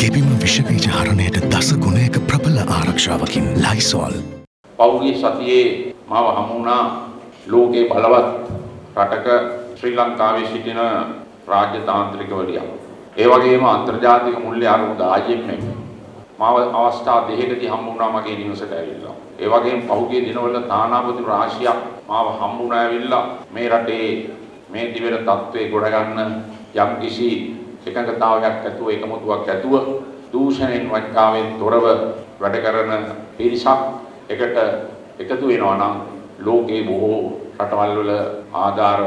ගෙබිම විෂබීජ හරණයට දස ගුණයක ප්‍රබල ආරක්ෂාවකින් ලයිසෝල්. පෞගිය සතියේ මාව හමුණා ලෝකයේ බලවත් රටක ශ්‍රී ලංකාවේ සිටින රාජ්‍ය තාන්ත්‍රිකවලියක්. ඒ වගේම අන්තර්ජාතික මුල්‍ය අරමුද IMF මාව අවස්ථා දෙකකදී හම්බුණා මගේ නිවසට ඇවිල්ලා. ඒ වගේම පහුගිය දිනවල තානාපති රාශියක් මාව හම්බුණා ඇවිල්ලා මේ රටේ මේ දිවෙන තත්ත්වයේ ගොඩ ගන්න යම්කිසි එකඟතාවයක් ඇතුව එකමුතුවක් ඇතුව දූෂණයෙන් වංචාවෙන් තොරව වැඩ කරන පිරිසක් එකට එකතු වෙනවා නම් ලෝකේ බොහෝ රටවල් වල ආධාර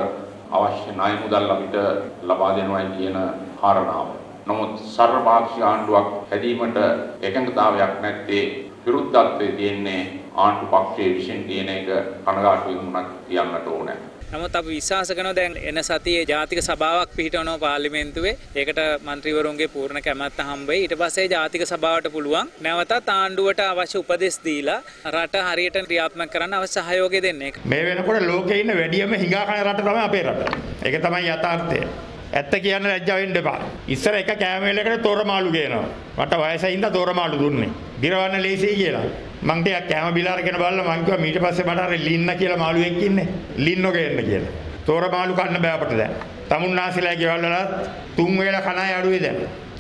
අවශ්‍ය ණය මුදල් අපිට ලබා දෙනවායි කියන කාරණාව. නමුත් සර්වපාක්ෂික ආණ්ඩුවක් හැදීමට එකඟතාවයක් නැත්තේ විරුද්ධත්වයේ තියෙන්නේ ආණ්ඩු පක්ෂයේ විසින් කියන එක කනගාටුවෙන් උනත් කියන්නට ඕනේ. නමුත් අපි විශ්වාස කරනවා දැන් එන සතියේ ජාතික සභාවක් පිහිටවනවා පාර්ලිමේන්තුවේ. ඒකට മന്ത്രിවරුන්ගේ පූර්ණ කැමැත්ත හම්බෙයි. ඊට පස්සේ ජාතික සභාවට පුළුවන් නැවතත් ආණ්ඩුවට අවශ්‍ය උපදෙස් දීලා රට හරියට ක්‍රියාත්මක කරන්න අවශ්‍ය සහයෝගය දෙන්න. මේ වෙනකොට ලෝකේ ඉන්න වැඩියම හිඟා කන රට තමයි අපේ රට. ඒක තමයි යථාර්ථය. ඇත්ත කියන්න ලැජ්ජාවෙන් දෙපා. ඉස්සර එක කෑම වේලකට තෝරමාළු ගේනවා. මට වයසින් ඉඳ තෝරමාළු දුන්නේ. දිරවන්න ලේසියි කියලා. මං ටිකක් කෑම බිල අරගෙන බලලා මං කිව්වා ඊට පස්සේ මට අර ලින්න කියලා මාළුවෙක් ඉන්නේ. ලින්නෝ ගේන්න කියලා. තොරමාළු කන්න බෑ අපට දැන්. තමුන්නාසිලා ගෙවල් වල තුන් වේල කණයි අඩුවේ දැන්.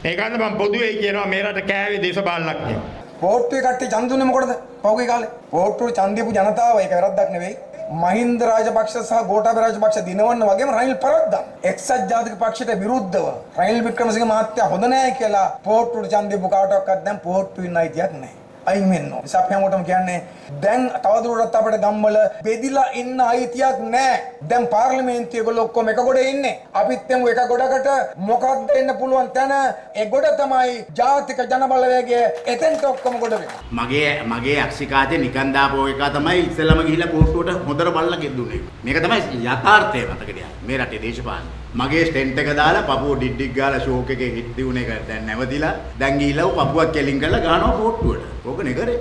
ඒකන්ද මම පොදුවේ කියනවා මේ රට කෑවේ දේශපාලනඥයෝ. පෝට්ටුවේ කට්ටිය ඡන්ද දුන්නේ මොකටද? පහුගිය කාලේ. පෝට්ටුවේ ඡන්ද දීපු ජනතාව ඒක වැරද්දක් නෙවෙයි. මහින්ද රාජපක්ෂ සහ ගෝඨාභය රාජපක්ෂ දිනවන්න වගේම රනිල් පරද්දා එක්සත් ජාතික පක්ෂයට විරුද්ධව රනිල් වික්‍රමසිංහ මහත්තයා හොඳ නැහැ කියලා පෝට්ටුවට ඡන්ද දීපු කාටවත් දැන් පෝට්ටු වෙන්න අයිතියක් නැහැ. අයින් වෙන්න ඕනේ. නිසා අපි හැමෝටම කියන්නේ දැන් තවදුරටත් අපිට ගම්වල බෙදිලා ඉන්න අයිතියක් නැහැ. දැන් පාර්ලිමේන්තුවේ ඒගොල්ලෝ ඔක්කොම එක ගොඩේ ඉන්නේ. අපිත් එමු එක ගොඩකට මොකක්ද එන්න පුළුවන් තැන ඒ ගොඩ තමයි ජාතික ජනබලවේගය එතෙන්ට ඔක්කොම ගොඩ වෙන්නේ. මගේ මගේ අක්ෂිකාතේ නිකන් දාපෝ එක තමයි ඉස්සෙල්ලම ගිහිල්ලා පොට්ටුවට හොඳට බලලා ගෙදුනේ. මේක තමයි යථාර්ථය මතක තියාගන්න. මේ රටේ දේශපාලන. මගේ ස්ටෙන්ට් එක දාලා පපුව ඩිඩ්ඩික් ගාලා ෂෝක් එකේ හිට දිනුන එක දැන් නැවතිලා දැන් ගිහිල්ලා පපුවක් කෙලින් කරලා ගහනවා පොට්ටුවට. ඕකනේ කරේ.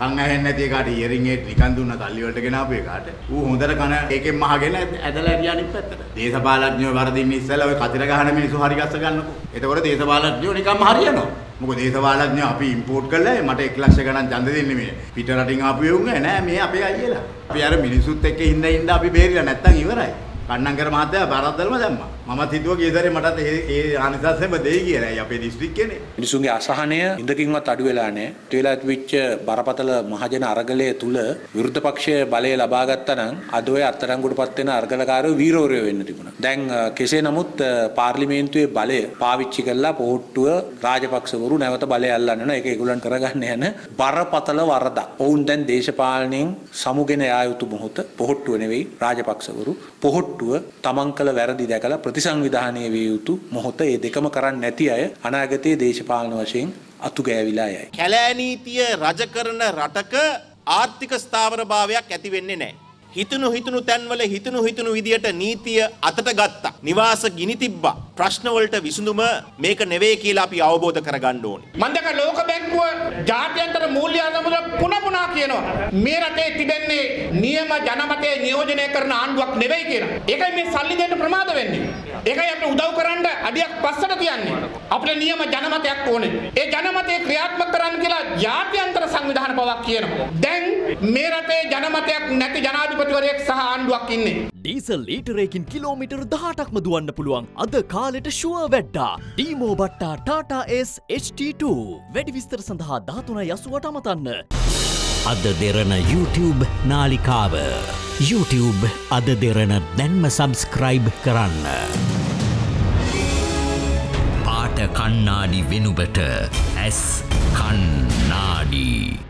කන් ඇහෙන්නේ නැති එකාට ඉයරින් එක නිකන් දුන්න තල්ලි වලට ගෙනාපු එකාට ඌ හොඳට කන ඒකෙන් මහගෙන ඇදලා ගියා අනිත් පැත්තට. දේශපාලඥයෝ වරදින්න ඉස්සෙල්ලා ඔය කතිර ගහන මිනිස්සු හරි ගස්ස ගන්නකෝ. එතකොට දේශපාලඥයෝ නිකන්ම හරියනවා. මොකද දේශපාලඥයෝ අපි ඉම්පෝට් කරලා මට 1 ලක්ෂ ගණන් ඡන්ද දෙන්නේ මේ. පිට රටින් ආපු එවුන් නෑ මේ අපේ අයියලා. අපි අර මිනිසුත් එක්ක ඉඳ ඉඳ අපි බේරිලා නැත්තම් ඉවරයි. කන්නංකර මහත්තයා බරද්දල්ම දැම්මා. මමත් හිතුවා ගියසරේ මටත් ඒ ඒ ආනිසංසෙම දෙයි කියලා. අපේ දිස්ත්‍රික්කයනේ. මිනිසුන්ගේ අසහනය ඉඳකින්වත් අඩු වෙලා නැහැ. ඒ වෙලාවට වෙච්ච බරපතල මහජන අරගලය තුල විරුද්ධ පක්ෂය බලය ලබා ගත්තා නම් අද ඔය අත්අඩංගුවටපත් වෙන අරගලකාරයෝ වීරවරයෝ වෙන්න තිබුණා. දැන් කෙසේ නමුත් පාර්ලිමේන්තුවේ බලය පාවිච්චි කරලා පොහොට්ටුව රාජපක්ෂවරු නැවත බලය අල්ලන්න යන ඒක ඒගොල්ලන් කරගන්න යන බරපතල වරදක්. ඔවුන් දැන් දේශපාලනයෙන් සමුගෙන යා යුතු මොහොත පොහොට්ටුව නෙවෙයි රාජපක්ෂවරු පොහොට්ටුව තමන් කළ වැරදි දැකලා ප්‍රතිසංවිධානය විය යුතු මොහොත ඒ දෙකම කරන්නේ නැති අය අනාගතයේ දේශපාලන වශයෙන් අතු ගෑවිලා යයි. කැලෑ නීතිය රජ කරන රටක ආර්ථික ස්ථාවරභාවයක් ඇති වෙන්නේ නැහැ. හිතුණු හිතුණු තැන්වල හිතුණු හිතුණු විදියට නීතිය අතට ගත්තා. නිවාස ගිනි තිබ්බා. ප්‍රශ්න වලට විසඳුම මේක නෙවෙයි කියලා අපි අවබෝධ කරගන්න ඕනේ. මම දැක ලෝක බැංකුව ජාත්‍යන්තර මූල්‍ය අදමුද පුන පුනා කියනවා. මේ රටේ තිබෙන්නේ නියම ජනමතය නියෝජනය කරන ආණ්ඩුවක් නෙවෙයි කියලා. ඒකයි මේ සල්ලි දෙන්න ප්‍රමාද වෙන්නේ. ඒකයි අපිට උදව් කරන්න අඩියක් පස්සට තියන්නේ. අපිට නියම ජනමතයක් ඕනේ. ඒ ජනමතය ක්‍රියාත්මක කරන්න කියලා පවක් කියනවා. දැන් මේ රටේ ජනමතයක් නැති ජනාධිපතිවරයෙක් සහ ආණ්ඩුවක් ඉන්නේ. ඩීසල් ලීටරයකින් කිලෝමිටර් දහටක්ම දුවන්න පුළුවන් අද කාලෙට ශුව වැඩ්ඩා ඩීමෝ බට්ටා ටාටා S HT2 වැඩි විස්තර සඳහා ධාතුන යසුවට අමතන්න. අද දෙරන YouTube නාලිකාව YouTube අද දෙරන දැන්ම සබස්ක්‍රයිබ් කරන්න. පාට කන්නාඩි වෙනුබට ඇස් කන්නාඩී.